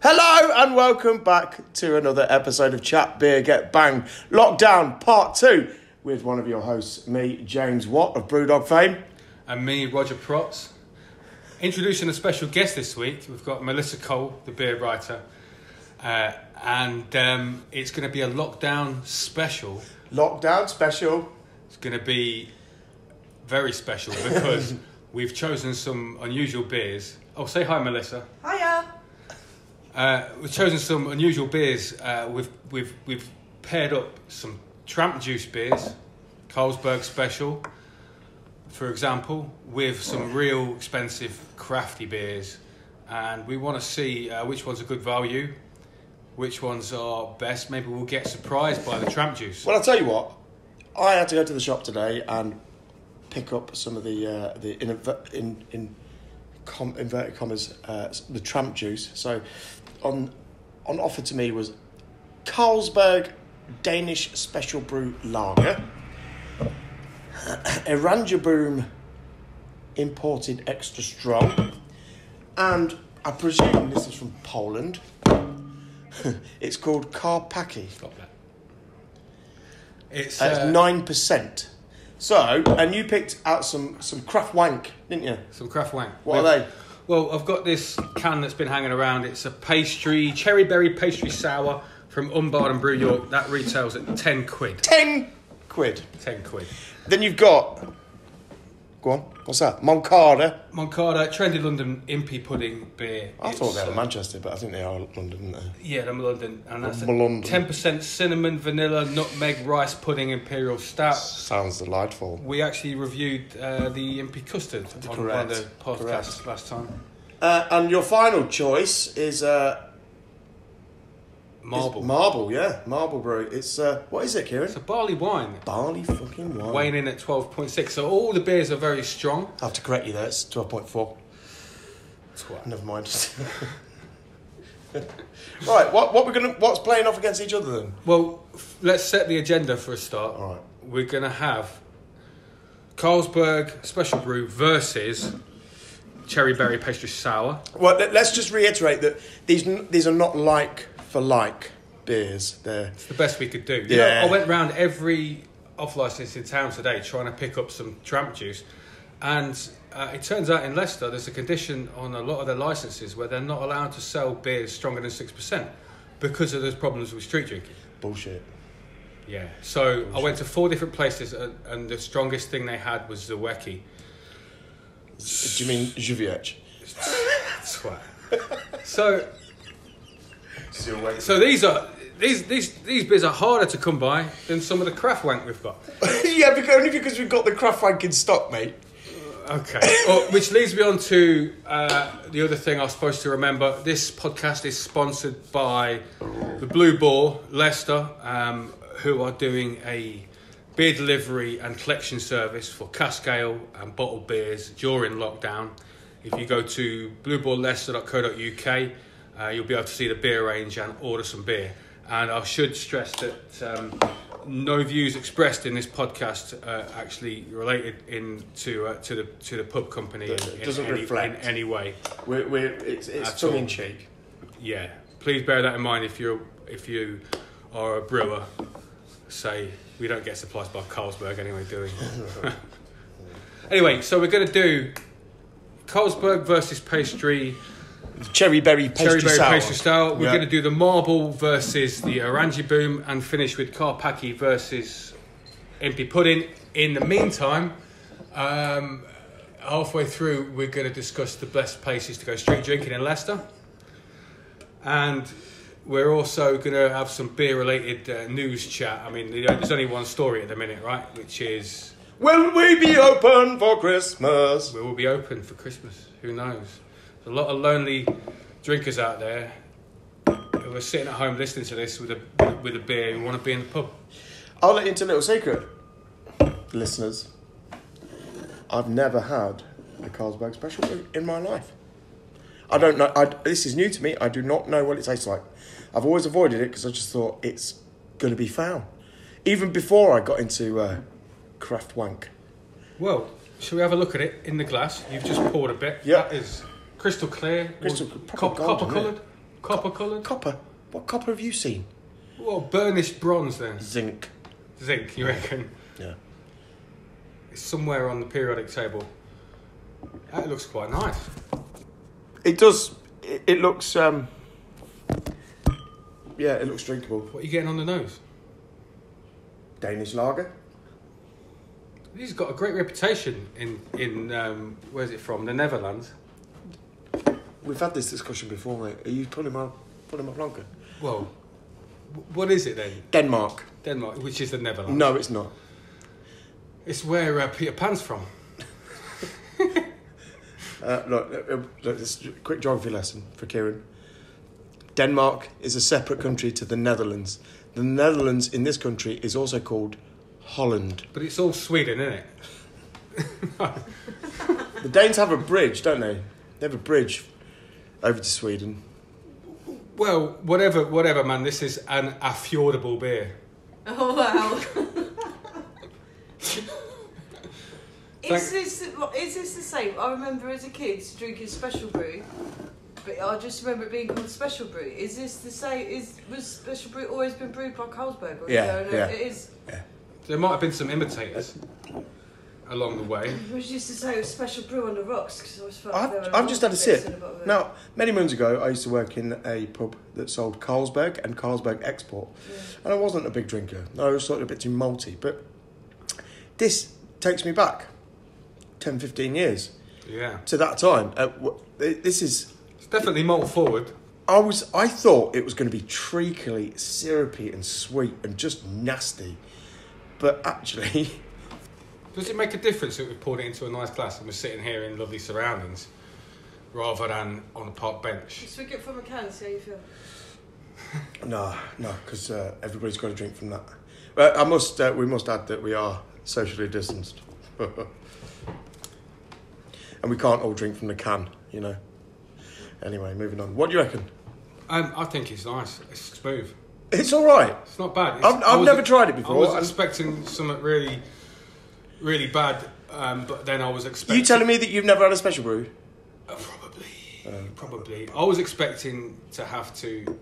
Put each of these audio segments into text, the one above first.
Hello and welcome back to another episode of Chat Beer Get Bang Lockdown Part 2 with one of your hosts, me, James Watt of Brewdog fame. and me, Roger Protz. Introducing a special guest this week, we've got Melissa Cole, the beer writer, uh, and um, it's going to be a lockdown special. Lockdown special. It's going to be very special because we've chosen some unusual beers. Oh, say hi, Melissa. Hiya. Uh, we've chosen some unusual beers. Uh, we've, we've, we've paired up some Tramp Juice beers, Carlsberg Special, for example, with some real expensive crafty beers. And we want to see uh, which ones are good value, which ones are best. Maybe we'll get surprised by the Tramp Juice. Well, I'll tell you what, I had to go to the shop today and pick up some of the, uh, the in, in, in com, inverted commas, uh, the tramp juice. So on, on offer to me was Carlsberg Danish Special Brew Lager, Oranjeboom Imported Extra Strong, and I presume this is from Poland. it's called Karpackie. Stop that. It's That's uh, nine percent. So, and you picked out some some craft wank, didn't you? some Kraft Wank. What are they? Well, I've got this can that's been hanging around. It's a pastry, cherry berry pastry sour from Unbarred and Brew York. That retails at 10 quid. Ten quid. 10 quid. Then you've got. Go on. What's that? Moncada. Moncada, Trendy London Impy Pudding beer. I thought It's, they were uh, Manchester, but I think they are London, aren't they? Yeah, them London. And that's London. ten percent cinnamon, vanilla, nutmeg, rice pudding, imperial stout. Sounds delightful. We actually reviewed uh, the Impy custard on one of the Correct. podcasts Correct. last time. Uh, and your final choice is uh, Marble. marble, yeah, marble brew. It's uh, what is it, Kieran? it's a barley wine. Barley fucking wine. Weighing in at twelve point six. So all the beers are very strong. I have to correct you there. It's twelve point four. Never mind. right, what what we're gonna what's playing off against each other then? Well, f- let's set the agenda for a start. All right. We're going to have Carlsberg Special Brew versus Cherry Berry Pastry Sour. Well, let- let's just reiterate that these n- these are not like for like beers. They're It's the best we could do. You know, Yeah. I went round every off license in town today trying to pick up some tramp juice, and uh, it turns out in Leicester there's a condition on a lot of their licenses where they're not allowed to sell beers stronger than six percent because of those problems with street drinking. bullshit. Yeah. So I went to four different places, and, and the strongest thing they had was the Wecky. Do you mean Juviech? Swat. so so these are. These, these these beers are harder to come by than some of the craft wank we've got. yeah, because, only because we've got the craft wank in stock, mate. Okay. well, which leads me on to uh, the other thing I was supposed to remember. This podcast is sponsored by the Blue Boar Leicester, um, who are doing a beer delivery and collection service for cask ale and bottled beers during lockdown. If you go to blueboarleicester.co.uk, uh, you'll be able to see the beer range and order some beer. And I should stress that um, no views expressed in this podcast uh, actually related in to uh, to the to the pub company in, It in doesn't any, reflect. in any way. We're, we're it's, it's tongue in cheek. Yeah, please bear that in mind if you're if you are a brewer. Say we don't get supplies by Carlsberg anyway, do we? anyway, so we're going to do Carlsberg versus pastry, Cherry berry pastry cherry berry sour. pastry style. We're Yeah. going to do the marble versus the orange boom, and finish with Karpackie versus Impy Pudding. In the meantime, um, halfway through, we're going to discuss the best places to go street drinking in Leicester, and we're also going to have some beer-related uh, news chat. I mean, you know, there's only one story at the minute, right? Which is Will we be open for Christmas? we will be open for Christmas. Who knows? There's a lot of lonely drinkers out there who are sitting at home listening to this with a with a beer who want to be in the pub. I'll let you into a little secret, listeners. I've never had a Carlsberg special in my life. I don't know. I, this is new to me. I do not know what it tastes like. I've always avoided it because I just thought it's going to be foul. Even before I got into uh, craft wank. Well, shall we have a look at it in the glass? You've just poured a bit. Yeah. That is crystal clear. Crystal- or cop- copper coloured. Copper coloured? Copper. What copper have you seen? Well, burnished bronze then. Zinc. Zinc, you reckon? Yeah. It's somewhere on the periodic table. That looks quite nice. It does. It, it looks. Um, yeah, it looks drinkable. What are you getting on the nose? Danish lager. He's got a great reputation in in um, where's it from? The Netherlands. We've had this discussion before, mate. Are you pulling my pulling my plonker? Well, what is it then? Denmark. Denmark, which is the Netherlands. No, it's not. It's where uh, Peter Pan's from. Uh, look, uh, uh, look, this a quick geography lesson for Kieran. Denmark is a separate country to the Netherlands. The Netherlands in this country is also called Holland. But it's all Sweden, isn't it? The Danes have a bridge, don't they? They have a bridge over to Sweden. Well, whatever, whatever, man. This is an affordable beer. Oh wow. Thank- is this is this the same? I remember as a kid drinking special brew, but I just remember it being called special brew. Is this the same? Is was special brew always been brewed by Carlsberg? Or is Yeah, there an- yeah. It is. There might have been some imitators along the way. I was used to say it was special brew on the rocks because I was felt I've, there I've just had a sip. in the bottom of it. Now, many moons ago, I used to work in a pub that sold Carlsberg and Carlsberg Export. Yeah. And I wasn't a big drinker. I was sort of a bit too malty. But this takes me back 10, 15 years Yeah, to that time. Uh, this is. it's definitely malt forward. I was. I thought it was going to be treacly, syrupy, and sweet, and just nasty. But actually, Does it make a difference if we poured it into a nice glass and we're sitting here in lovely surroundings, rather than on a park bench? Just drink it from a can. See how you feel. no, no, because uh, everybody's got to drink from that. But I must. Uh, we must add that we are socially distanced, and we can't all drink from the can. You know. Anyway, moving on. What do you reckon? Um, I think it's nice. It's smooth. It's all right. It's not bad. It's, I've, I I've was- never tried it before. I was and expecting something really, really bad, um, but then I was expecting. you telling me that you've never had a special brew? Uh, probably, probably. I was expecting to have to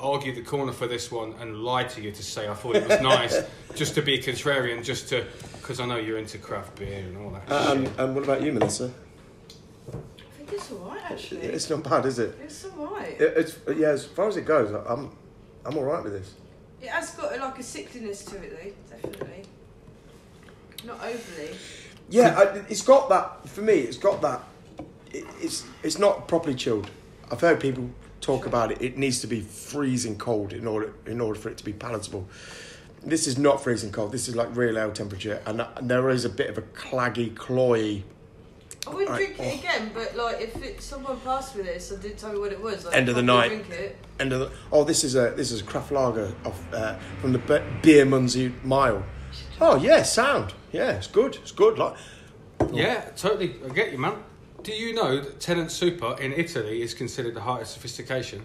argue the corner for this one and lie to you to say I thought it was nice, just to be a contrarian, just to because I know you're into craft beer and all that. Uh, and, shit. and what about you, Melissa? I think it's alright actually. It's not bad, is it? It's alright. it it's yeah. As far as it goes, I'm I'm all right with this. It has got like a sickliness to it though, definitely. Not overly. Yeah, I, it's got that for me. It's got that. It, it's it's not properly chilled. I've heard people talk about it. It needs to be freezing cold in order in order for it to be palatable. This is not freezing cold. This is like real ale temperature, and, and there is a bit of a claggy, cloyy I wouldn't drink it again, but like if it, someone passed me this and didn't tell me what it was, like, End of the night. Drink it. end of the. Oh, this is a this is a craft lager of uh, from the Be- Bermondsey Mile. Oh yeah, sound. Yeah, it's good. It's good. Like yeah, totally. I get you, man. Do you know that Tennent's Super in Italy is considered the highest sophistication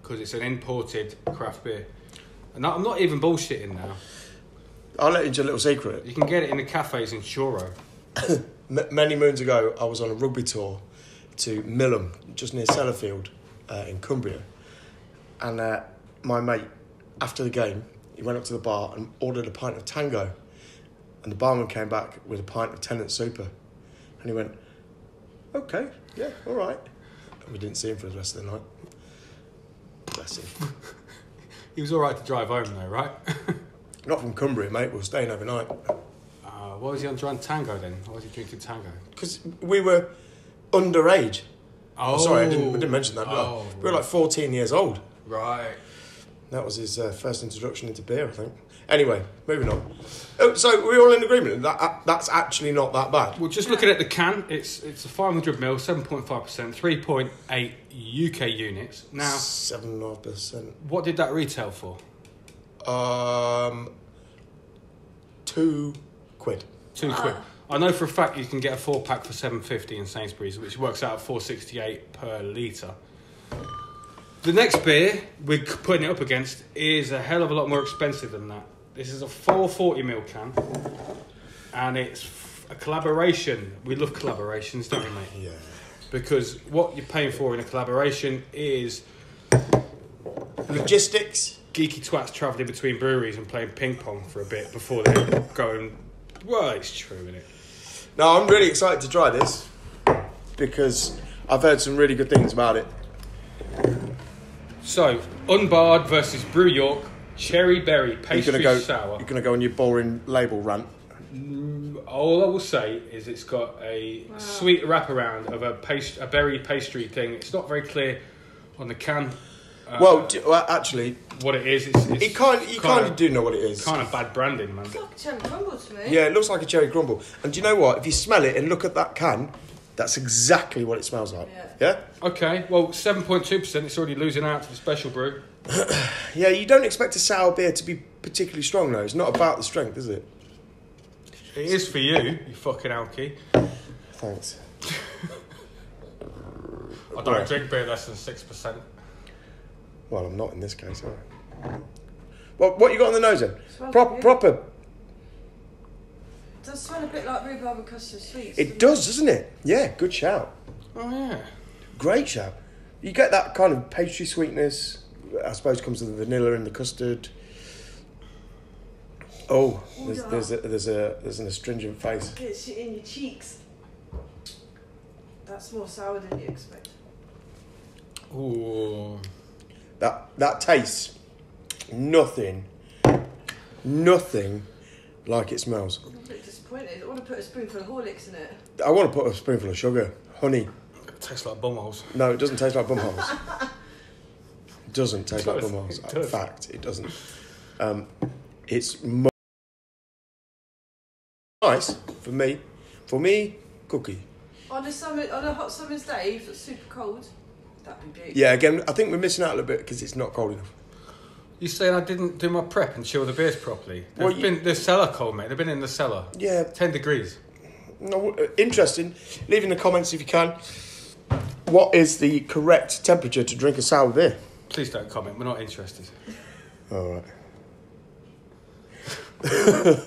because it's an imported craft beer? And I'm not even bullshitting now. I'll let you into a little secret. You can get it in the cafes in Choro. M- many moons ago, I was on a rugby tour to Millom, just near Sellafield uh, in Cumbria. And uh, my mate, after the game, he went up to the bar and ordered a pint of tango. And the barman came back with a pint of Tennent's Super. And he went, okay, yeah, all right. And we didn't see him for the rest of the night. Bless him. He was all right to drive home though, right? Not from Cumbria, mate. We were staying overnight. Uh, why was he on drinking tango then? Why was he drinking tango? Because we were underage. Oh, Sorry, I didn't, I didn't mention that. did I? Oh, we were like 14 years old. right. That was his uh, first introduction into beer, I think. Anyway, moving on. Oh, so we're all in agreement that uh, that's actually not that bad. Well, just looking at the can, it's it's a 500 ml, 7.5 percent, 3.8 UK units. Now, seven and a half percent. what did that retail for? Um, two quid. Two quid. I know for a fact you can get a four pack for 750 in Sainsbury's, which works out at 468 per litre. The next beer we're putting it up against is a hell of a lot more expensive than that. This is a 440 ml can, and it's a collaboration. We love collaborations, don't we, mate? Yeah. Because what you're paying for in a collaboration is Logistics. Geeky twats travelling between breweries and playing ping pong for a bit before they go and. Well, it's true, isn't it? No, I'm really excited to try this because I've heard some really good things about it. So, Unbarred versus Brew York, Cherry Berry You're Pastry gonna go. Sour. You're gonna go on your boring label rant. All I will say is it's got a sweet wraparound of a past- a berry pastry thing. It's not very clear on the can uh, well, d- well, actually, what it is. It's, it's it kind. You kind of do know what it is. kind of bad branding, man. It's like a cherry crumble to me. Yeah, it looks like a cherry crumble. And do you know what? If you smell it and look at that can, that's exactly what it smells like. Yeah. Yeah. Okay, well, seven point two percent. It's already losing out to the special brew. Yeah. You don't expect a sour beer to be particularly strong, though. It's not about the strength, is it? It is for you, you fucking alky. Thanks. I don't drink beer less than six percent. Well, I'm not in this case. Am I? Well, what you got on the nose then? Smells Pro- good. proper. It does smell a bit like rhubarb and custard sweets. It does, doesn't it? Yeah. Good shout. Oh yeah. Great shout. You get that kind of pastry sweetness. I suppose comes with the vanilla and the custard. Oh, there's, there's a there's a there's an astringent face. Gets you in your cheeks. That's more sour than you expect. Ooh. That that tastes nothing, nothing like it smells. I'm a bit disappointed. I want to put a spoonful of Horlicks in it. I want to put a spoonful of sugar, honey. It tastes like bumholes. No, it doesn't taste like bumholes. It doesn't taste like does, bumholes. it In fact, it doesn't. Um, it's mo- nice for me. For me, cookie. On a summer, on a hot summer's day, if it's super cold, that'd be beautiful. Yeah, again, I think we're missing out a little bit because it's not cold enough. You saying I didn't do my prep and chill the beers properly? They've Well, been the cellar cold, mate. They've been in the cellar. Yeah, Ten degrees. no, uh, interesting. Leave in the comments if you can. What is the correct temperature to drink a sour beer? Please don't comment. We're not interested. All right.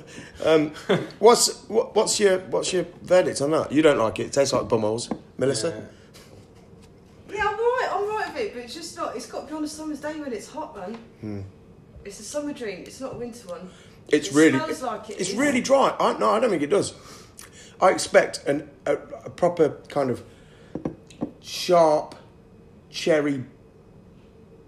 um, what's what, what's your what's your verdict on that? You don't like it? It tastes like bumholes, Melissa. Yeah. Yeah, I'm alright, I'm right with it, but it's just not, it's got to be on a summer's day when it's hot, man. Hmm. It's a summer drink, it's not a winter one. It's It really smells like it it's is. really dry. I, no, I don't think it does. I expect an, a, a proper kind of sharp cherry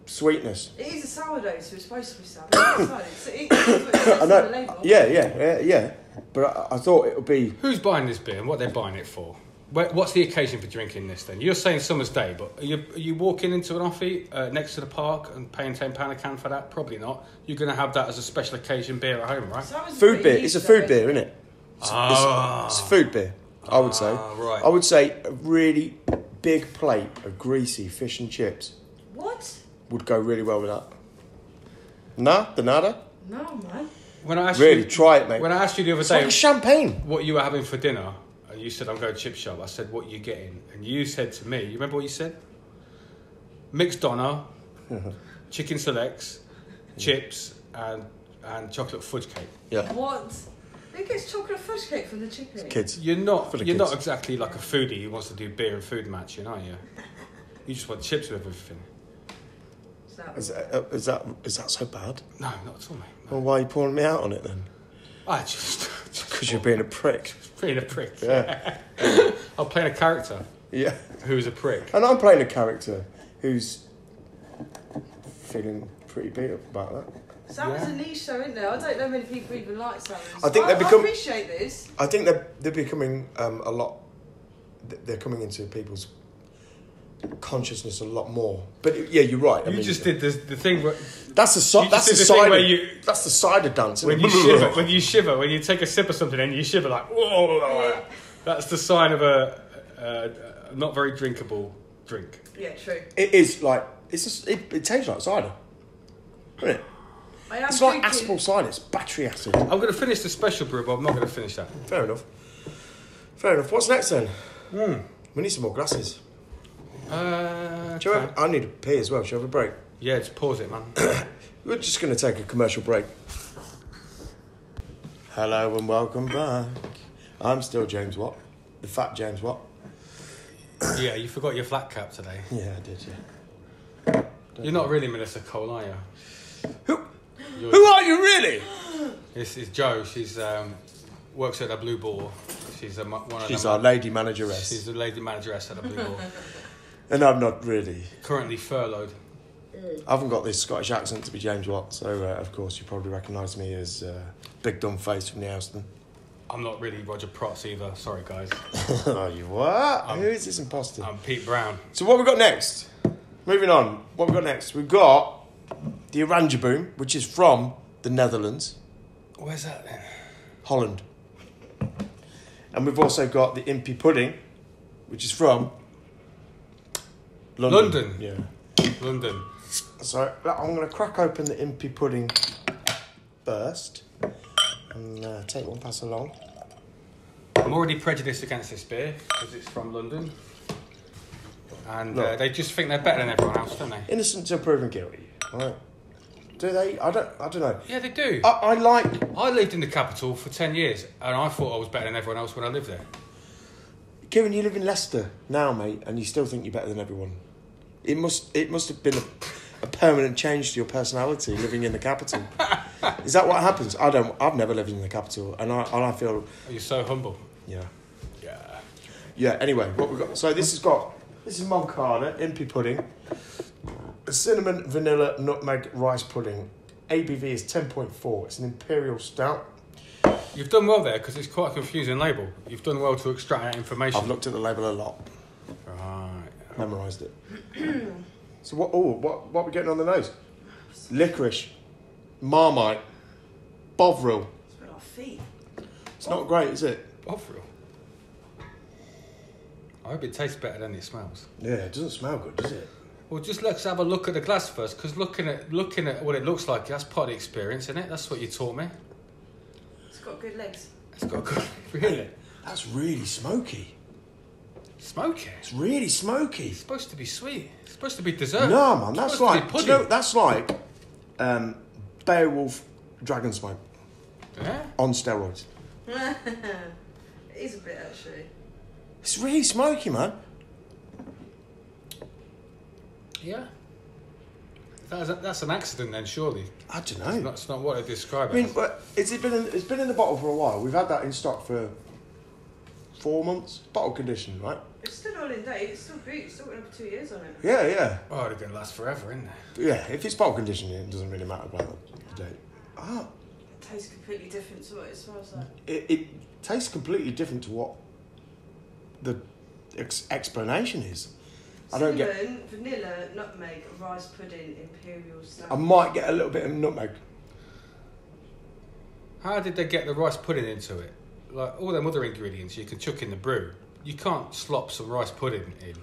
sweetness. It is a sourdough, so it's supposed to be sour. It's not. It's, it, it's what it says I know. Yeah, yeah, yeah, yeah. But I, I thought it would be. Who's buying this beer and what they're buying it for? Wh- What's the occasion for drinking this then? You're saying summer's day, but are you, are you walking into an offie uh, next to the park and paying £10 a can for that? Probably not. You're going to have that as a special occasion beer at home, right? Food beer. It's a food beer, isn't it? It's, Ah. it's, it's food beer. I would say. Ah, right. I would say a really big plate of greasy fish and chips What? would go really well with that. Nah, the nada. No, man. When I asked Really, you, try it, mate. When I asked you the other It's like day a champagne. what you were having for dinner, and you said I'm going to chip shop, I said what you getting, and you said to me, you remember what you said? Mixed doner, chicken selects, chips, and and chocolate fudge cake. Yeah, What? Who gets chocolate fudge cake from the chicken? kids. You're not For the you're kids. not exactly like a foodie who wants to do beer and food matching, are you? You just want chips with everything. Is that- Is that, uh, is that is that so bad? No, not at all, mate. Well, why are you pouring me out on it then? I just Because you're being a prick. being a prick. Yeah, I'm playing a character yeah. who's a prick. And I'm playing a character who's feeling pretty beat up about that. Sour's Yeah. a niche though, isn't there? I don't know many people even like sours. I think they I, become- I appreciate this. I think they're they're becoming um, a lot. They're coming into people's consciousness a lot more. But yeah, you're right. I You mean, just did the, the thing where That's the you si- just that's the the thing cider. where you- that's the cider dance. isn't when you shiver, when you shiver, when you take a sip of something and you shiver like whoa. Yeah. That's the sign of a, a, a not very drinkable drink. Yeah, true. It is like it's just, it, it tastes like cider, isn't it? I am It's like drinking. Aspall cider. It's battery acid. I'm going to finish the special brew, but I'm not going to finish that. Fair enough. Fair enough. What's next then? Hmm. We need some more glasses. Uh, Shall we okay. have, I need a pee as well. Shall we have a break? Yeah, just pause it, man. We're just going to take a commercial break. Hello and welcome back. I'm still James Watt, the fat James Watt. yeah, you forgot your flat cap today. Yeah, I did. Yeah. You're not really Melissa Cole, are you? Who, You're, who are you really? This is Jo. She's um, works at the Blue Boar. She's a, one of She's them. our lady manageress. She's the lady manageress at the Blue Boar. And I'm not really. Currently furloughed. I haven't got this Scottish accent to be James Watt, so uh, of course you probably recognise me as uh, Big Dumb Face from the Houston. I'm not really Roger Protz either. Sorry, guys. oh, you what? Um, Who is this imposter? I'm Pete Brown. so what we got next? Moving on. What we got next? We've got the Oranjeboom, which is from the Netherlands, Where's that then? Holland, and we've also got the Impy Pudding, which is from London. London. Yeah. London. So I'm going to crack open the Impy Pudding first and uh, take one pass along. I'm already prejudiced against this beer because it's from London. And uh, they just think they're better than everyone else, don't they? Innocent till proven guilty. Right? Do they? I don't. I don't know. Yeah, they do. I, I like. I lived in the capital for 10 years and I thought I was better than everyone else when I lived there. Kieran, you live in Leicester now, mate, and you still think you're better than everyone. It must. It must have been a, a permanent change to your personality living in the capital. Is that what happens? I don't. I've never lived in the capital, and I and I feel. You're so humble. Yeah. Yeah. Yeah. Anyway, what we got? So this has got. This is Moncada Impy Pudding. A cinnamon, vanilla, nutmeg, rice pudding. ABV is 10.4. It's an imperial stout. You've done well there because it's quite a confusing label. You've done well to extract that information. I've looked at the label a lot, Right. memorised it. so what? Oh, what? What are we getting on the nose? Licorice, Marmite, Bovril. It's got our feet. It's not great, is it? Bovril. I hope it tastes better than it smells. Yeah, it doesn't smell good, does it? Well, just let's have a look at the glass first, because looking at looking at what it looks like, that's part of the experience, isn't it? That's what you taught me. It's got good legs. It's got good, really That's really smoky. smoky. It's really smoky. It's supposed to be sweet. It's supposed to be dessert. No, man, It's that's supposed to like be do you know, pudding. that's like um, Beowulf Dragon Smoke Yeah. on steroids. it is a bit actually. It's really smoky, man. Yeah. That's, a, that's an accident then, surely. I don't It's know. not, it's not what they describe I it mean, as. but it's it been in, it's been in the bottle for a while. We've had that in stock for four months. Bottle condition, right? It's still all in date. It's still great. It's still got over two years on it. Yeah, yeah, Oh, they're going to last forever, isn't they? yeah. If it's bottle condition, it doesn't really matter about the date. Ah, It tastes completely different to what it smells like. it, it tastes completely different to what the ex- explanation is. I don't get. Vanilla, nutmeg, rice pudding, imperial stout. I might get a little bit of nutmeg. How did they get the rice pudding into it? Like all them other ingredients you can chuck in the brew. You can't slop some rice pudding in.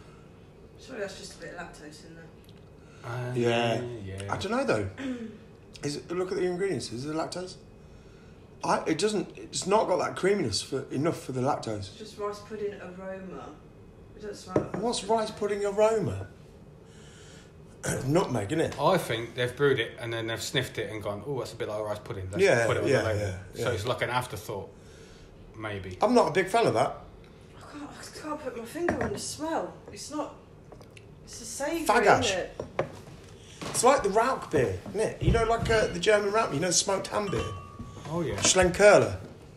Surely that's just a bit of lactose in there. Uh, Yeah. yeah. I don't know though. Is it, look at the ingredients. Is it lactose? I, it doesn't. It's not got that creaminess for enough for the lactose. It's just rice pudding aroma. It doesn't smell like What's rice pudding aroma? Nutmeg, isn't it? I think they've brewed it and then they've sniffed it and gone, oh, that's a bit like rice pudding. Let's Yeah, put it on yeah, the label. yeah, So it's like an afterthought, maybe. I'm not a big fan of that. I can't, I can't put my finger on the smell. It's not. It's a savoury, Fagash. isn't it? It's like the Rauch beer, isn't it? You know, like uh, the German Rauch. You know, the smoked ham beer. Oh yeah. Schlenkerla,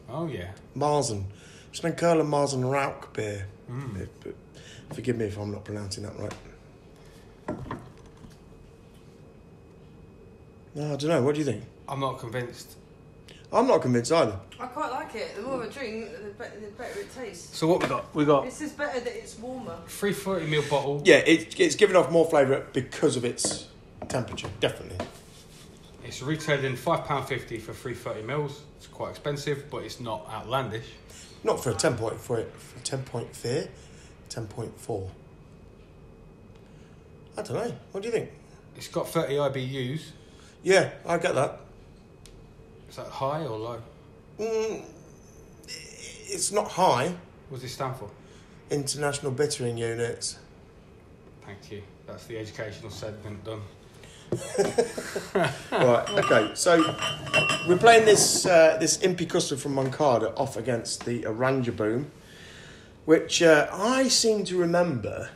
Oh yeah. Marzen, Schlenkerla Marzen Rauch beer. Mm. If- but forgive me if I'm not pronouncing that right. No, I don't know. What do you think? I'm not convinced. I'm not convinced either. I quite like it. The more I drink, the better, the better it tastes. So what we got? We got This is better that it's warmer. three forty ml bottle. Yeah, it, it's giving off more flavour because of its temperature, definitely. It's retailing five pound fifty for three thirty mils. It's quite expensive, but it's not outlandish. Not for a 10 point, for, a- for 10 point fair, 10.4. I don't know. What do you think? It's got thirty IBUs. Yeah, I get that. Is that high or low? Mm, it's not high. What does it stand for? International bittering units. Thank you. That's the educational segment done. right, okay, so we're playing this uh, this Impy Custard from Moncada off against the Oranjeboom, which uh, I seem to remember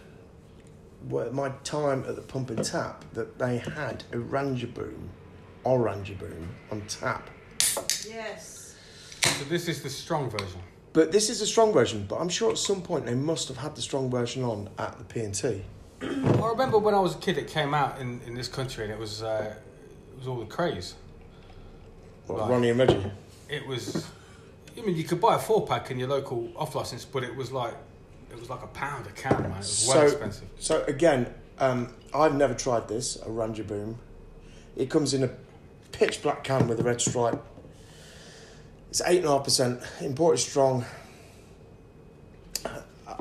were my time at the Pump and Tap that they had Orange Boom, Orange Boom on tap. Yes. So this is the strong version. But this is a strong version. But I'm sure at some point they must have had the strong version on at the P and T. I remember when I was a kid, it came out in, in this country, and it was uh, it was all the craze. Right. Ronnie and Reggie. It was. I mean, you could buy a four pack in your local off license, but it was like it was like a pound a can, man. It was well So- expensive. So again, um, I've never tried this Orange Boom. It comes in a pitch black can with a red stripe. It's eight and a half percent. Imported strong.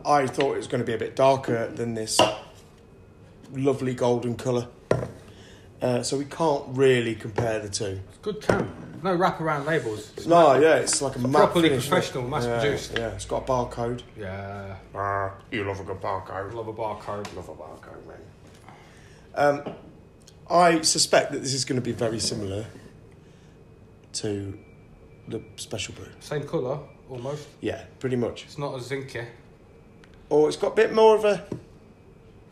I thought it was going to be a bit darker than this lovely golden colour. Uh, so we can't really compare the two. It's a good can. No wraparound labels. It's No, yeah, it's like a matte properly finish, professional, mass yeah, produced. Yeah, it's got a barcode. Yeah, Ah, you love a good barcode. love a barcode. Love a barcode, man. Um, I suspect that this is going to be very similar to the special brew. Same colour, almost. Yeah, pretty much. It's not as zinky. Or it's got a bit more of a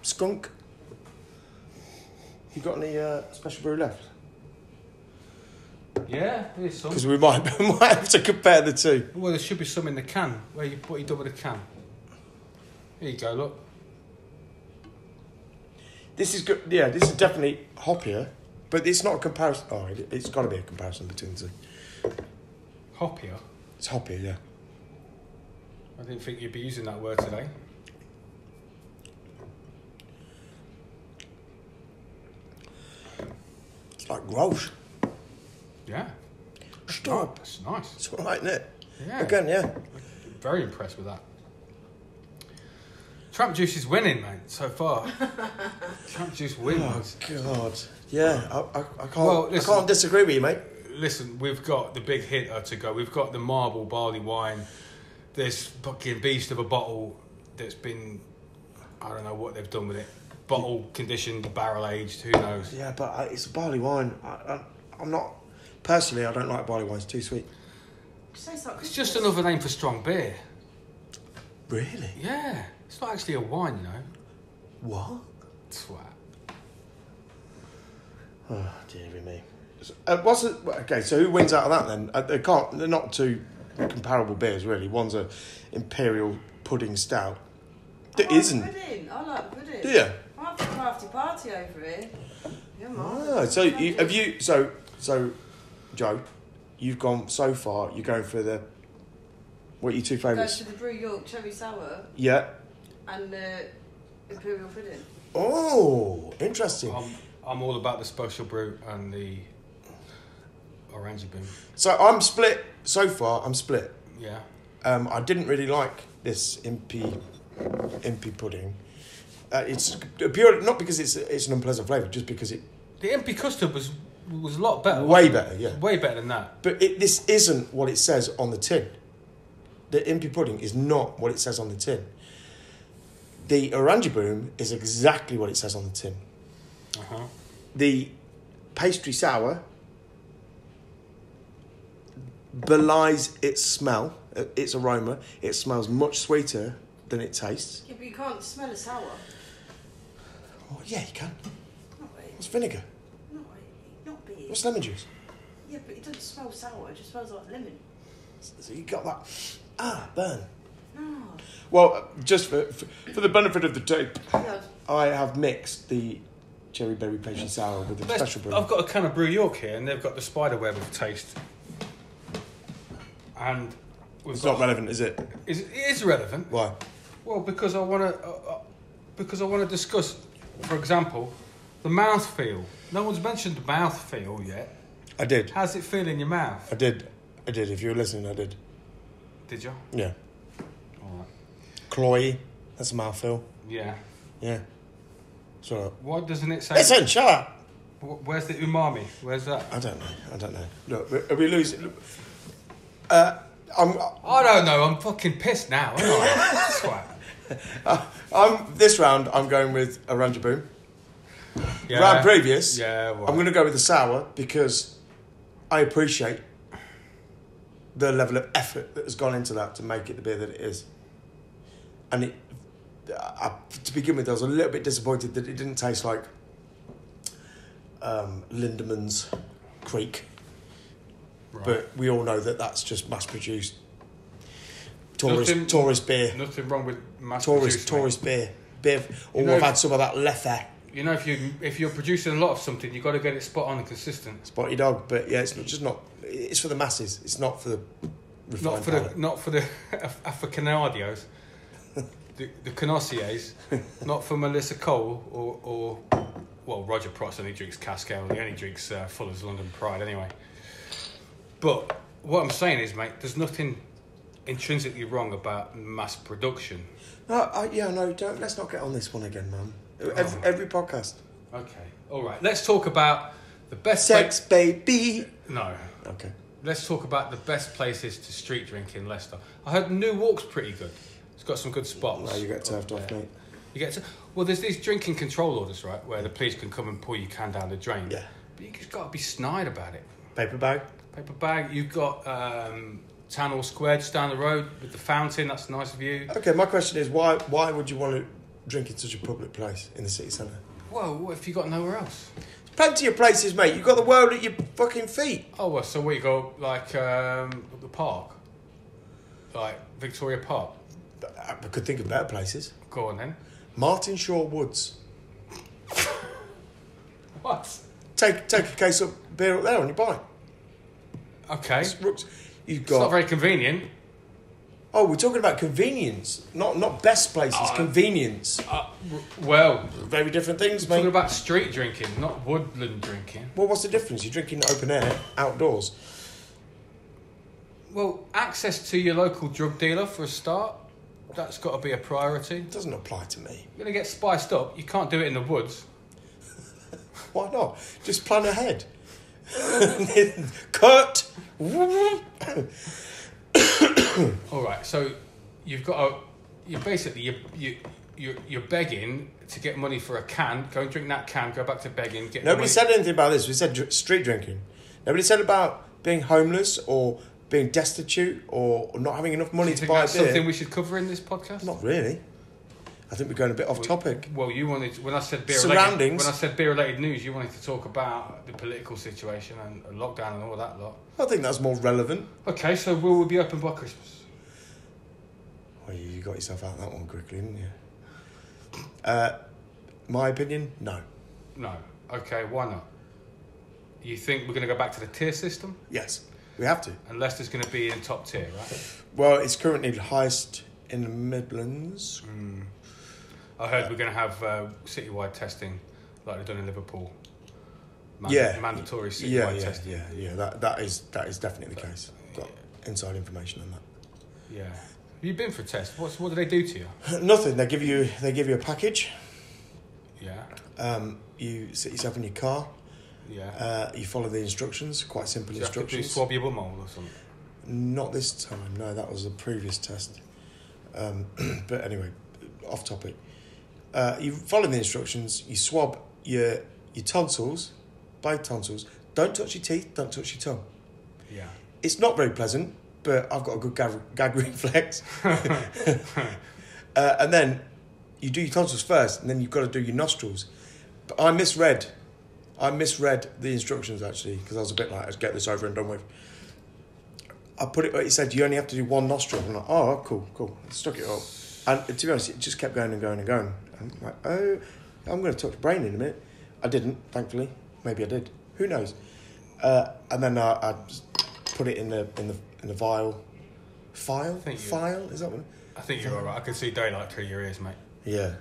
skunk. You got any uh, special brew left? Yeah, there's some. Because we might, we might have to compare the two. Well, there should be some in the can. Where you what you done with the can? Here you go. Look. This is good. Yeah, this is definitely hoppier, but it's not a comparison. Oh, it, it's got to be a comparison between the two. Hoppier. It's hoppier, yeah. I didn't think you'd be using that word today. It's like gross. Yeah. Stop. It's nice. It's all right, isn't it? Yeah. Again, yeah. Very impressed with that. Tramp Juice is winning, mate, so far. Tramp Juice wins. Oh, God. Yeah, I, I, I can't. Well, I can't disagree with you, mate. Listen, we've got the big hitter uh, to go. We've got the marble barley wine. This fucking beast of a bottle that's been, I don't know what they've done with it. Bottle conditioned, barrel aged, who knows? Yeah, but uh, it's a barley wine. I, I, I'm not personally. I don't like barley wine. It's too sweet. It's, just another name for strong beer. Really? Yeah, it's not actually a wine, you know. What? Twat. Oh dear me. Uh, what's it? Okay, so who wins out of that then? Uh, they can't. They're not two comparable beers really. One's a imperial pudding stout. That I like isn't. Pudding. I like pudding. Do you? I have a crafty party over here. Yeah, man. Ah, so you, have you? So so, Joe, you've gone so far. You're going for the. What are your two Go favourites? to the Brew York Cherry Sour Yeah. and the Imperial Pudding. Oh, interesting. I'm, I'm all about the special brew and the orangey boom. So I'm split so far. I'm split. Yeah. Um, I didn't really like this impy, impy pudding. Uh, it's pure not because it's it's an unpleasant flavour, just because it The Impy custard was was a lot better. way better. Yeah, Way better than that. but it, this isn't what it says on the tin. The Impy pudding is not what it says on the tin. The orange boom is exactly what it says on the tin. Uh-huh. The pastry sour belies its smell, uh, its aroma. It smells much sweeter than it tastes. Yeah, but you can't smell a sour. Oh, yeah, you can. Not really. What's vinegar? Not really. Not beer. What's lemon juice? Yeah, but it doesn't smell sour. It just smells like lemon. So you got that. Ah, burn. No. Well, uh, just for, for, for the benefit of the tape, Yeah. I have mixed the cherry berry pastry sour with the Let's- special brew. I've got a can of Brew York here, and they've got the spider web of taste. And we've It's got, not relevant, is it? Is, it is relevant. Why? Well, because I want to, uh, uh, because I want to discuss, for example, the mouth feel. No one's mentioned the mouth feel yet. I did. How's it feel in your mouth? I did. I did. If you were listening, I did. Did you? Yeah. All right. Cloy. That's a mouthfeel. Yeah. Yeah. So, Why doesn't it say? listen, shut up. Where's the umami? Where's that? I don't know. I don't know. Look, are we losing? look, Uh, I'm. I don't know. I'm fucking pissed now. Aren't I? Swat. I'm this round. I'm going with a Ranger Boom. Yeah. Round previous. Yeah. I'm going to go with the sour because I appreciate the level of effort that has gone into that to make it the beer that it is. And it, I, to begin with, I was a little bit disappointed that it didn't taste like um, Lindeman's Kriek. Right. But we all know that that's just mass produced tourist Nothing- tourist beer, Nothing wrong with mass tourist produced, mate. tourist beer. Beer, or You know we've had some of that Lethe You know, if you if you're producing a lot of something, you have got to get it spot on and consistent. spotty dog. But yeah, it's not, just not. It's for the masses. It's not for the refined Not for the palate. not for the aficionados, the the connoisseurs, not for Melissa Cole or or well Roger Protz only drinks cask ale. He only drinks uh, Fuller's London Pride anyway. But what I'm saying is, mate, there's nothing intrinsically wrong about mass production. No, I, yeah, no, don't. Let's not get on this one again, man. Every, Oh. every podcast. Okay, all right. Let's talk about the best pla- Sex, baby. no, Okay. let's talk about the best places to street drink in Leicester. I heard New Walk's pretty good. It's got some good spots. Now you get turfed off, mate. You get to, well, there's these drinking control orders, right, where the police can come and pull your can down the drain. Yeah. But you just got to be snide about it. Paper bag. Paper bag. You've got um, Town Hall Square just down the road with the fountain. That's a nice view. Okay, my question is why? Why would you want to drink in such a public place in the city centre? Well, what if you got nowhere else? Plenty of places, mate. You've got the world at your fucking feet. Oh, well, so we go like um, the park, like Victoria Park. I could think of better places. Go on then. Martinshaw Woods. What? Take take a case of beer up there on your bike. Okay. It's You've It's not very convenient. Oh, we're talking about convenience, not not best places. Oh, convenience. Uh, well, Very different things, talking mate. about street drinking, not woodland drinking. Well, what's the difference? You're drinking open air, outdoors. Well, access to your local drug dealer for a start. That's got to be a priority. It doesn't apply to me. You're gonna get spiced up. You can't do it in the woods. Why not? Just plan ahead. Cut. All right. So you've got a, you're basically you you you're, you're begging to get money for a can. Go and drink that can. Go back to begging. Get Nobody said anything about this. We said dr- street drinking. Nobody said about being homeless or being destitute or, not having enough Do money you to think buy a that's beer. something we should cover in this podcast? Not really. I think we're going a bit off topic. Well, you wanted when I said beer Surroundings. related, when I said beer related news, you wanted to talk about the political situation and lockdown and all that lot. I think that's more relevant. Okay, so will we be open by Christmas? Well, you got yourself out that one quickly, didn't you? Uh, my opinion, no. No. Okay, why not? You think we're going to go back to the tier system? Yes, we have to. And Leicester's going to be in top tier, right? Well, it's currently the highest in the Midlands. I heard we're going to have uh, citywide testing like they've done in Liverpool. Mand- Yeah. Mandatory citywide Yeah, yeah, testing. yeah, yeah. That that is that is definitely the case. Got inside information on that. Yeah. Have you been for a test? What's, what do they do to you? Nothing. They give you they give you a package. Yeah. Um, you sit yourself in your car. Yeah. Uh, you follow the instructions. Quite simple do you have to instructions. swab your bum or something? Not this time. No, that was a previous test. Um, but anyway, off topic. Uh, you follow the instructions. You swab your your tonsils, both tonsils. Don't touch your teeth. Don't touch your tongue. Yeah. It's not very pleasant, but I've got a good gag, gag reflex. uh, and then you do your tonsils first, and then you've got to do your nostrils. But I misread. I misread the instructions actually because I was a bit like, let's get this over and done with. I put it. It said you only have to do one nostril. I'm like, oh, cool, cool. I stuck it up, and to be honest, it just kept going and going and going. I'm like, oh, I'm going to touch the brain in a minute. I didn't, thankfully. Maybe I did. Who knows? Uh, and then I, I put it in the in the in the vial. File? you- File? Is that what? I think you're alright. I can see daylight through your ears, mate. Yeah.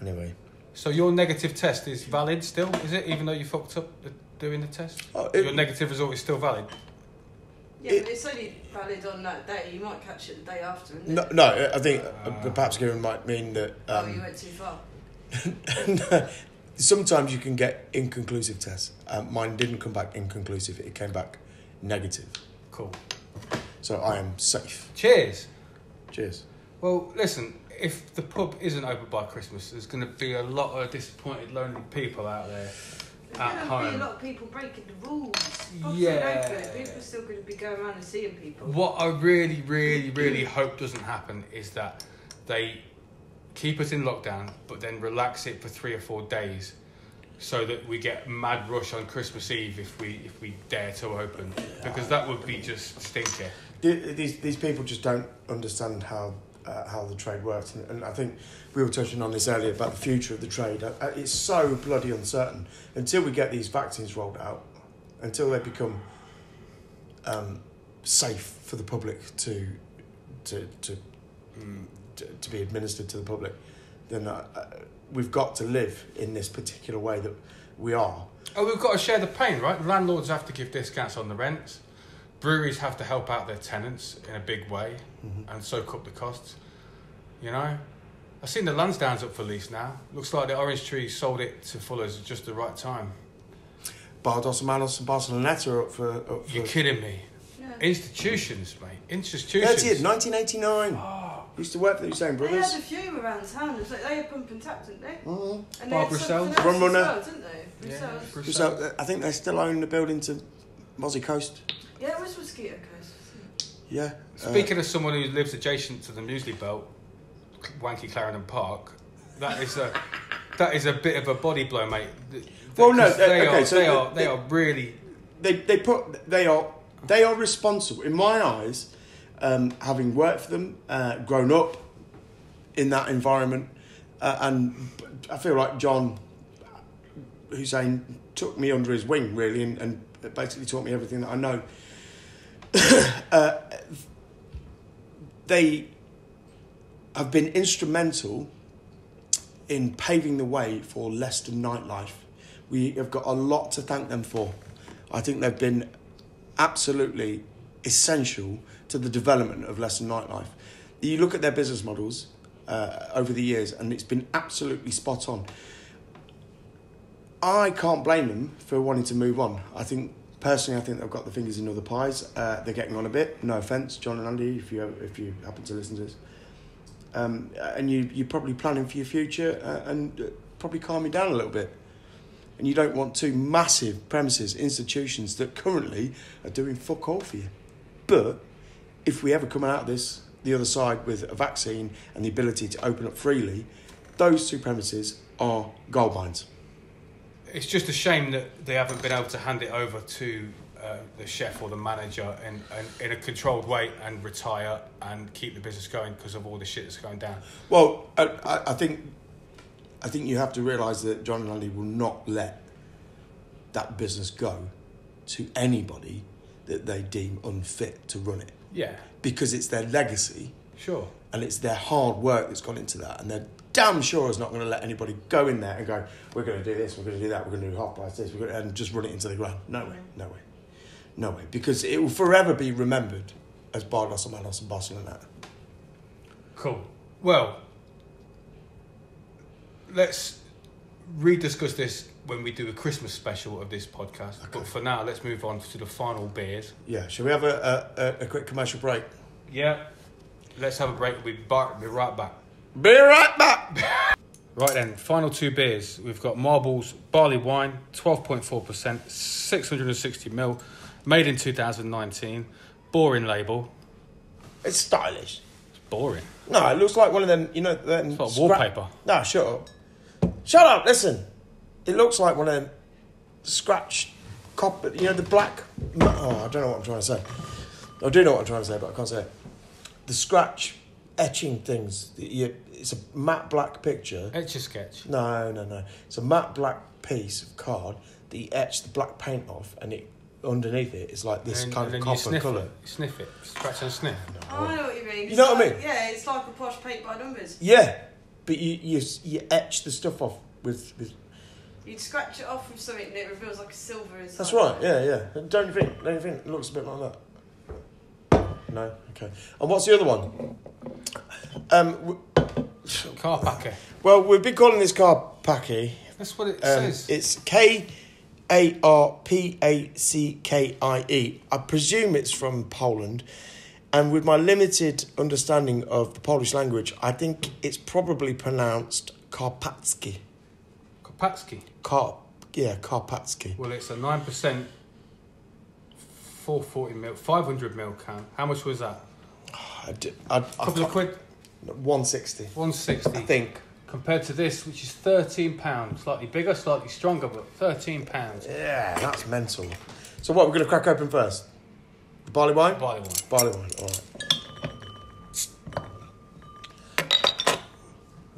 Anyway. So your negative test is valid still, is it? Even though you fucked up the, doing the test, Oh, it- your negative result is still valid. Yeah, It- but it's only valid on that day. You might catch it the day after, No, it? no, I think uh, Ah. perhaps given might mean that oh, you um, went too far. sometimes you can get inconclusive tests. Um, mine didn't come back inconclusive; it came back negative. Cool. So I am safe. Cheers. Cheers. Well, listen. If the pub isn't open by Christmas, there's going to be a lot of disappointed, lonely people out there. There's At going to be home. a lot of people breaking the rules. Pubs Yeah. People are still going to be going around and seeing people. What I really, really, really hope doesn't happen is that they keep us in lockdown, but then relax it for three or four days, so that we get mad rush on Christmas Eve if we if we dare to open, because that would be just stinky. These these people just don't understand how uh, how the trade works, and, and I think we were touching on this earlier about the future of the trade. Uh, uh, It's so bloody uncertain until we get these vaccines rolled out, until they become um, safe for the public to to to, mm, to to be administered to the public. Then uh, uh, we've got to live in this particular way that we are. Oh, we've got to share the pain, right? Landlords have to give discounts on the rents. Breweries have to help out their tenants in a big way and soak up the costs. You know, I've seen the Lansdowne's up for lease now. Looks like the Orange Tree sold it to Fuller's at just the right time. Bardos, Manos, and Barceloneta are up for. Up for You're kidding me? Yeah. Institutions, mate. Institutions. That's it, 1989. Oh, Used to work for the Hussein They had a few around town. It was like they had pump and tap, didn't they? Mhm. And Barbara they had something Sells. else Rum as Runner. well, didn't they? yeah. Roussel's. Bruce So uh, I think they still own the building to Mozzie Coast. Yeah, it was Mosquito Coast. Yeah. uh, Speaking of someone who lives adjacent to the Muesli Belt, Wanky Clarendon Park, that is a that is a bit of a body blow, mate. Th- Well, no, they okay, are so they the- are they the- are really they they put they are they are responsible in my eyes, um, having worked for them, uh, grown up in that environment, uh, and I feel like John Hussein took me under his wing really, and, and basically taught me everything that I know. uh, they have been instrumental in paving the way for Leicester nightlife. We have got a lot to thank them for. I think they've been absolutely essential to the development of Leicester nightlife. You look at their business models uh, over the years, and it's been absolutely spot on. I can't blame them for wanting to move on. I think personally, I think they've got the fingers in other pies. Uh, they're getting on a bit. No offense, John and Andy, if you if you happen to listen to this, um, and you you're probably planning for your future uh, and uh, probably calming down a little bit. And you don't want two massive premises, institutions that currently are doing fuck all for you. But if we ever come out of this the other side with a vaccine and the ability to open up freely, those two premises are gold mines. It's just a shame that they haven't been able to hand it over to uh, the chef or the manager in, in, in a controlled way and retire and keep the business going because of all the shit that's going down. Well, I, I, think I think you have to realise that John and Andy will not let that business go to anybody that they deem unfit to run it Yeah, because it's their legacy sure. and it's their hard work that's gone into that and they're damn sure is not going to let anybody go in there and go we're going to do this we're going to do that we're going to do half price this we're going to, and just run it into the ground no way no way no way because it will forever be remembered as Bardos and Manos and Barcelona Cool. Well, let's rediscuss this when we do a Christmas special of this podcast. But for now, let's move on to the final beers. yeah shall we have a, a, a, a quick commercial break Yeah. Let's have a break. We'll be right back. Be right back Right then, final two beers. We've got Marbles Barley Wine, 12.4%, 660 ml, made in 2019. Boring label. it's stylish It's boring. No, it looks like one of them. You know, them It's like scrap- wallpaper. No, shut up. Shut up. Listen, it looks like one of them scratch copper. You know, the black. Oh, I don't know what I'm trying to say. I do know what I'm trying to say, but I can't say it. The scratch etching things. you- It's a matte black picture. Etch a sketch. No, no, no. It's a matte black piece of card that you etch the black paint off, and it underneath it is like this and, kind and of then copper sniff colour. It. You sniff it. Scratch and sniff. Oh, I know what you mean. You It's know what I mean? Yeah, it's like a posh paint by numbers. Yeah, but you you you etch the stuff off with, with You'd scratch it off with something and it reveals like a silver inside. That's right. Yeah, yeah. Don't you think? Don't you think it looks a bit like that? No. Okay. And what's the other one? Um. Car packer. well, we've been calling this car Packy. That's what it Um, says. it's K A R P A C K I E. I presume it's from Poland. And with my limited understanding of the Polish language, I think it's probably pronounced Karpatski. Karpatski? Kar, yeah, Karpacki. Well, it's a 9%, 440 mil, 500 mil can. How much was that? I, I, couple of quid? 160. 160. I think. Compared to this, which is £13. Slightly bigger, slightly stronger, but £13. Yeah, that's mental. So what, we're going to crack open first? The barley wine? Barley wine. Barley wine, alright.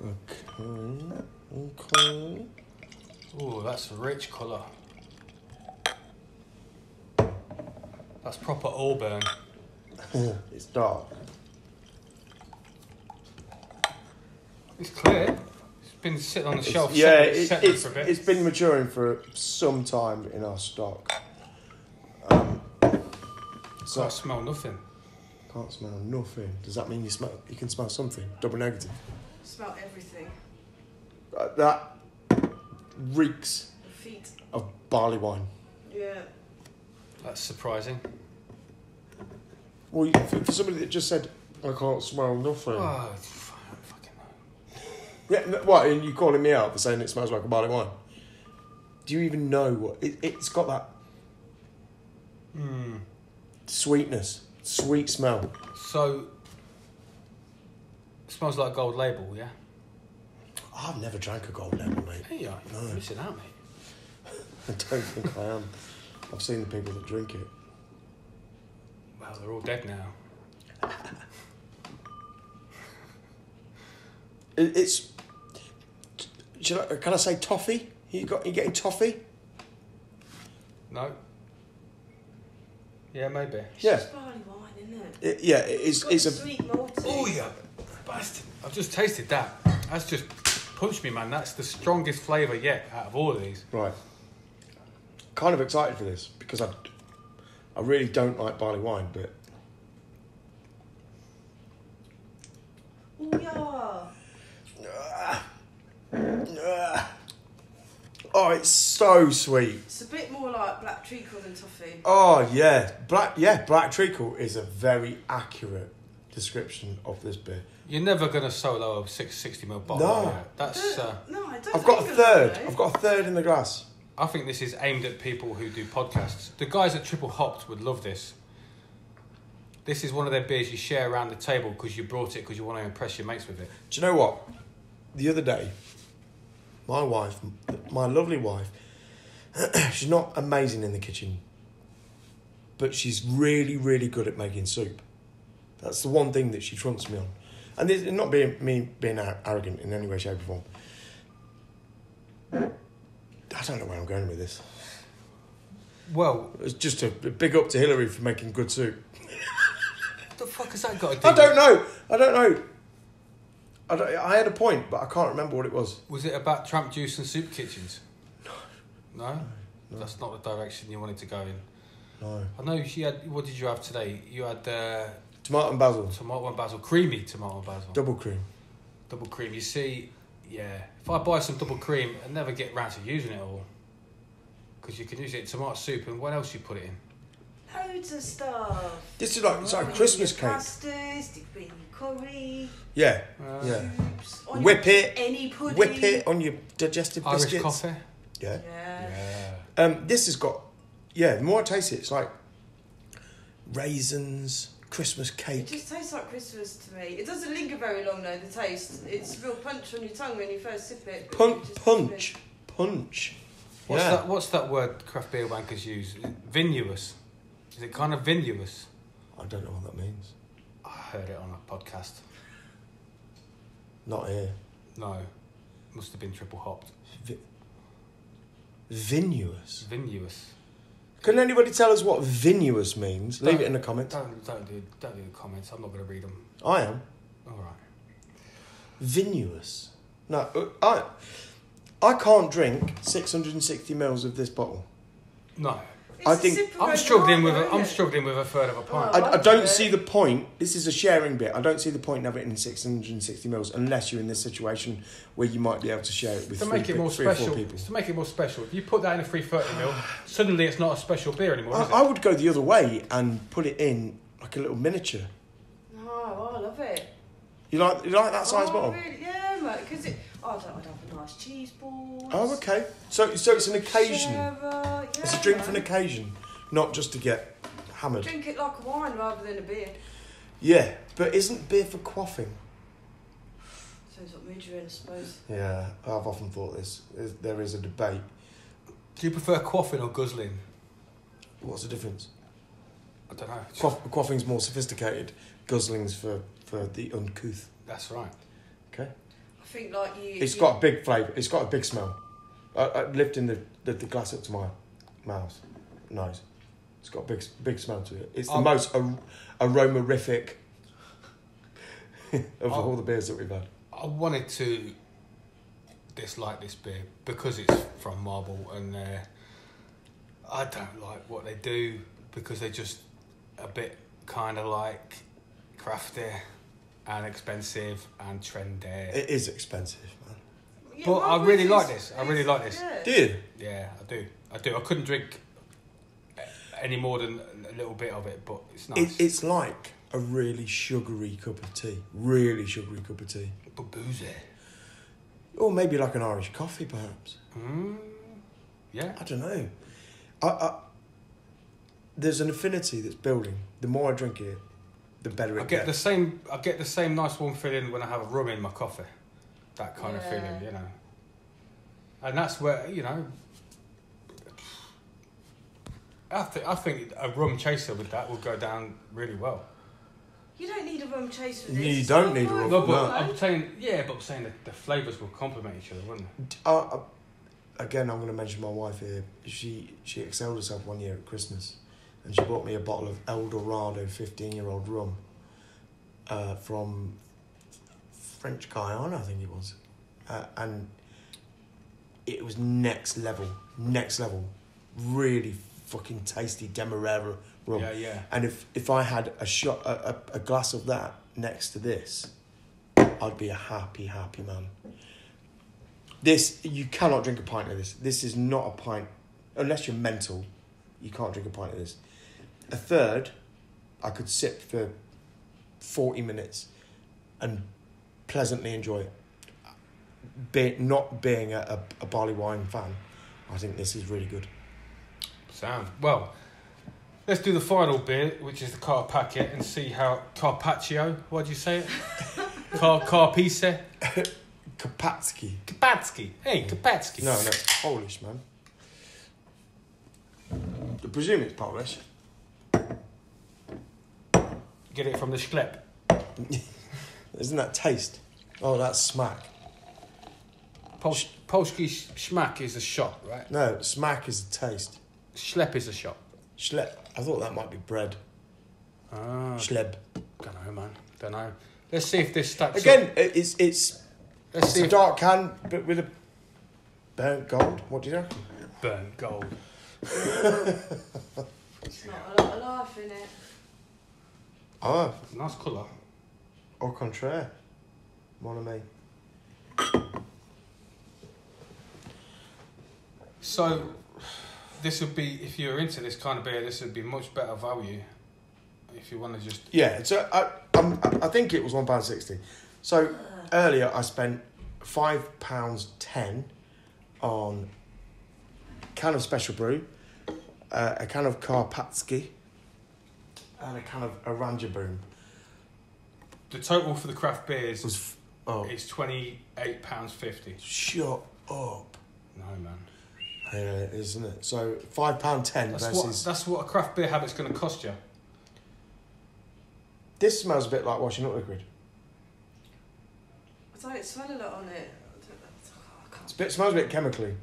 Okay, okay. Oh, that's a rich colour. That's proper Auburn. it's dark. It's clear. It's been sitting on the It's- shelf. yeah, settling- it, settling it's, for a bit. it's been maturing for some time in our stock. Um, so Can't smell nothing. can't smell nothing. Does that mean you smell? You can smell something. Double negative. Smell everything. Uh, that reeks The feet. of barley wine. Yeah. That's surprising. Well, for, for somebody that just said I can't smell nothing. Oh, f- I don't fucking know. Yeah, what? And you calling me out for saying it smells like a barley wine? Do you even know what it, it's got? That Hmm. sweetness, sweet smell. So, it smells like gold label, yeah? I've never drank a gold label, mate. Hey, you're No. missing out, mate. I don't think I am. I've seen the people that drink it. Well, they're all dead now. it it's. Should I, can I say toffee? You got you getting toffee? No? Yeah, maybe. It's Yeah. just barley wine, isn't it? It, yeah, it is. got It's a. sweet malty. Oh, yeah. Bastard. I've just tasted that. That's just punched me, man. That's the strongest flavour yet out of all of these. Right. Kind of excited for this because I, I really don't like barley wine, but Oh, yeah. Oh, it's so sweet. It's a bit more like black treacle than toffee. Oh yeah, black yeah black treacle is a very accurate description of this beer. You're never going to solo a 660ml bottle. No. are you? That's. Uh, no, I don't I've got a third. so. I've got a third in the glass. I think this is aimed at people who do podcasts. The guys at Triple Hopped would love this. This is one of their beers you share around the table because you brought it because you want to impress your mates with it. Do you know what? The other day, my wife, my lovely wife, she's not amazing in the kitchen, but she's really, really good at making soup. That's the one thing that she trumps me on. And this, not being me being arrogant in any way, shape, or form. I don't know where I'm going with this. Well, It's just a, big up to Hillary for making good soup. what the fuck has that got to do? I don't know. I don't know. I, I had a point, but I can't remember what it was. Was it about tramp juice and soup kitchens? No. No? That's not the direction you wanted to go in. No. I know she had. What did you have today? You had uh, Tomato and basil. tomato and basil, creamy tomato and basil, Double cream. double cream. You see, yeah. If I buy some double cream, I never get round to using it all because you can use it in tomato soup and what else you put it in. Loads of stuff. This is like it's like Christmas cake. Pastas, stick it in your curry, Yeah, Uh, yeah. soups, on Whip your, it, Any pudding. Whip it on your digestive Irish biscuits. coffee. Yeah. Yeah. Yeah. Um, this has got, yeah. The more I taste it, it's like raisins, Christmas cake. It cake. just tastes like Christmas to me. It doesn't linger very long though, the taste. It's real punch on your tongue when you first sip it. but Punch, you just punch, punch. What's yeah. that? What's that word craft beer wankers use? Vinous. Is it kind of vinous? I don't know what that means. I heard it on a podcast. Not here. No, must have been triple hopped. Vi- Vinous. Vinous. Can anybody tell us what vinous means? Leave Don't- it in the comments. Don't don't do don't do the comments. I'm not going to read them. I am. All right. Vinous. No, uh, I I can't drink 660 mils of this bottle. No, I a think- I'm struggling with wine, a, isn't I'm struggling with a third of a pint. I, I don't see the point. This is a sharing bit. I don't see the point of it in 660 mils unless you're in this situation where you might be able to share it with to three, make it more three or special, four people. to make it more special. If you put that in a 330 mil, suddenly it's not a special beer anymore, is I, I would go the other way and put it in like a little miniature. Oh, I love it. You like you like that size oh, bottle? Really? Yeah, mate. Because it. Oh, I'd, I'd have a nice cheese ball. Oh, okay. So so it's an occasion. Yeah, It's a drink for an occasion, not just to get hammered. Drink it like wine rather than a beer. Yeah, but isn't beer for quaffing? Depends what mood you're in, I suppose. Yeah, I've often thought this. There's- There is a debate. Do you prefer quaffing or guzzling? What's the difference? I don't know. Quaff- quaffing's more sophisticated. Guzzling's for, for the uncouth. That's right. Okay. I think like you. It's you- got a big flavour. It's got a big smell. I, I lifting the, the, the glass up to my mouth, nose. It's got a big big smell to it. It's the Um, most ar- aromorific of Um, all the beers that we've had. I wanted to dislike this beer because it's from Marble and uh, I don't like what they do because they're just a bit kind of like crafty and expensive and trendy. It is expensive, man. Yeah, But I really is- like this. I really like this. Yeah. Do you? Yeah, I do. I do. I couldn't drink any more than a little bit of it, but it's nice. It, it's like a really sugary cup of tea. Really sugary cup of tea. but boozy. Or maybe like an Irish coffee, perhaps. Mm, yeah. I don't know. I, I, there's an affinity that's building. The more I drink it, the better it I get the same. I get the same nice warm feeling when I have a rum in my coffee. That kind of Yeah. feeling, you know. And that's where you know. I think I think a rum chaser with that will go down really well. You don't need a rum chase for You this. don't need a rum- No, but no. I'm saying yeah, but I'm saying that the flavors will complement each other, wouldn't they? Uh, uh, again, I'm going to mention my wife here. She she excelled herself one year at Christmas, and she bought me a bottle of El Dorado 15 year old rum uh, from French Guyana, I think it was, uh, and it was next level, next level, really fucking tasty Demerara rum. Yeah, yeah. And if if I had a shot, a, a, a glass of that next to this, I'd be a happy, happy man. This you cannot drink a pint of this. This is not a pint, unless you're mental. You can't drink a pint of this. A third, I could sip for forty minutes, and pleasantly enjoy it. Be, not being a, a, a barley wine fan, I think this is really good. Sound well. Let's do the final bit, which is the Carpaccio, and see how Carpaccio. What do you say it? Car Carpise. Kapatsky. Kapatsky. Hey, Kapatsky. No, no, it's Polish, man. I presume it's Polish. Get it from the Sklep. Isn't that taste? Oh, that's smack. Polsh, Polski sh- schmack is a shot, right? No, smack is a taste. Schlep is a shot. Schlep. I thought that might be bread. Ah, Schleb. don't know, man. Don't know. Let's see if this stacks. Again, it- it's it's Let's it's see a if dark can, but with a burnt gold. What do you reckon? burnt gold. It's not a lot of life in it. Oh, Nice colour. au contraire, mon ami. So, this would be if you're into this kind of beer. This would be much better value. If you want to just Yeah, so I I'm, I think it was one pound sixty. So earlier I spent five pounds ten on a can of special brew, uh, a can of Karpatsky, and a can of Oranjeboom. the total for the craft beers was f- oh is twenty eight pounds fifty. shut up, No man, yeah, isn't it? So five pound ten that's versus what that's what a craft beer habit's going to cost you. this smells a bit like washing up liquid. I don't smell a lot on it. I don't- I can't- It's a bit smells a bit chemically,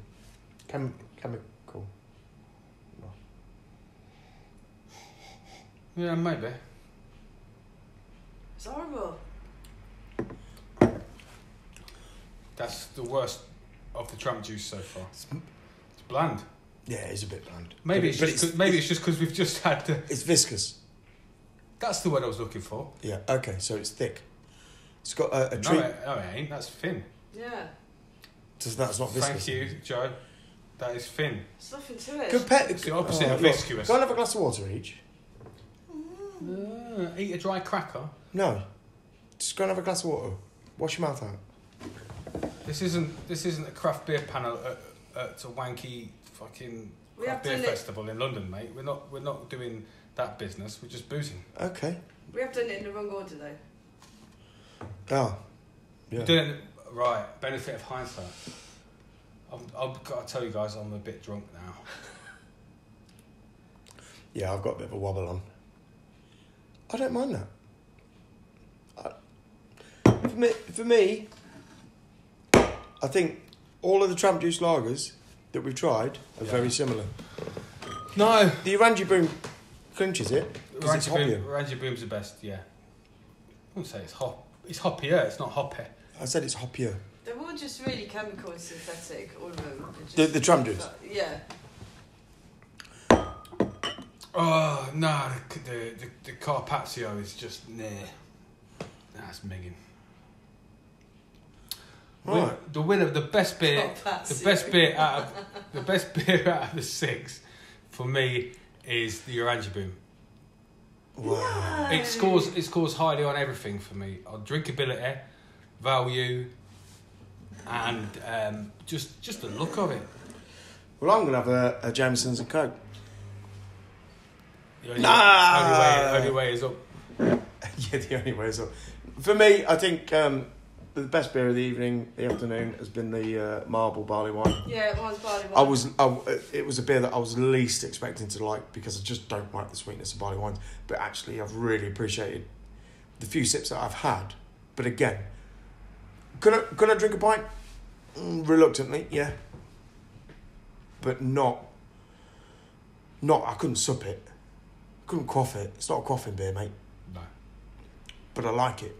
Chem, chemical. Yeah, maybe. It's horrible. That's the worst of the Tramp juice so far. It's bland. Yeah, it's a bit bland. Maybe But it's it- just but 'cause- maybe it's just because we've just had the. it's viscous. That's the word I was looking for. Yeah. Okay. So it's thick. It's got a, a No, treat. it, no, it ain't. That's thin. Yeah. Does that's not viscous? Thank you, Joe. That is thin. There's nothing to it. Compare It's the opposite oh, of look, viscous. Go and have a glass of water each. Uh, eat a dry cracker. No. Just go and have a glass of water. Wash your mouth out. This isn't. This isn't a craft beer panel at, at a wanky fucking We craft beer done it. festival in London, mate. We're not. We're not doing that business. We're just boozing. Okay. We have done it in the wrong order though. Oh. Yeah. Doing it right. Benefit of hindsight. I'm, I've got to tell you guys, I'm a bit drunk now. Yeah, I've got a bit of a wobble on. I don't mind that. I, for me, for me, I think all of the Tramp Juice lagers that we've tried are Yeah. very similar. No. The Oranjeboom clinches it because it's Ranger Boom, hoppier. Boom's the best. Yeah. I wouldn't say it's hop. It's hoppier. It's not hoppy. I said it's hoppier. They're all just really chemical and synthetic, all of them. The- the Tramp Juice? Yeah. Oh no, the the, the, the Carpaccio is just near. That's minging. Win- Right. The winner, the best beer, the best beer out of the best beer out of the six for me is the Oranjeboom. Wow. It scores it scores highly on everything for me. On drinkability, value, and um, just just the look of it. Well, I'm gonna have a, a Jameson's and Coke. The only, Nah. only way only way is up. yeah, the only way is up. For me, I think um, the best beer of the evening, the afternoon, has been the uh, Marble Barley Wine. Yeah, mine's barley wine. I was, I, it was a beer that I was least expecting to like because I just don't like the sweetness of barley wines. But actually, I've really appreciated the few sips that I've had. But again, could I, could I drink a pint? Mm, reluctantly, yeah. But not, not. I couldn't sup it. Couldn't quaff it. It's not a quaffing beer, mate. No. But I like it.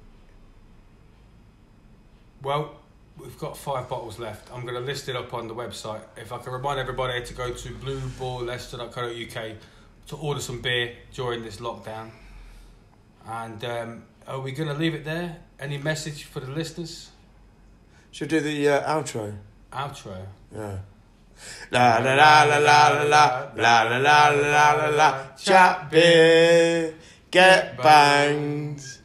Well, we've got five bottles left. I'm going to list it up on the website. If I can remind everybody to go to blueboarleicester.co.uk to order some beer during this lockdown. And um, are we going to leave it there? Any message for the listeners? Should we do the uh, outro. Outro. Yeah. La la la la la la la la la la la la la chat beer, get banged.